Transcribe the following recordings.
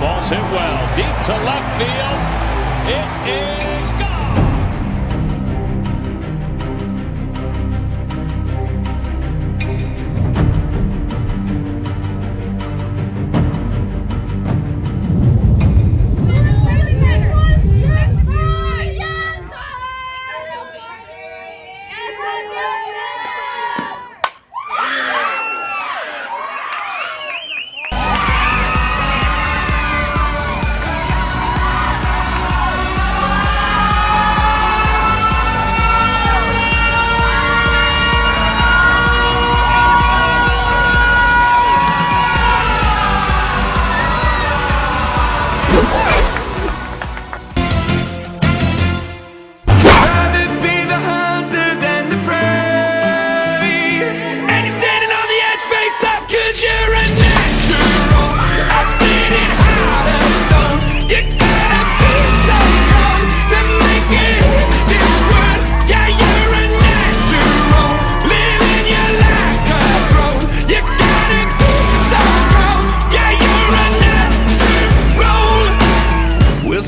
Ball's hit well. Deep to left field. It is gone.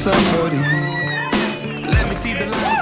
somebody. Let me see the light.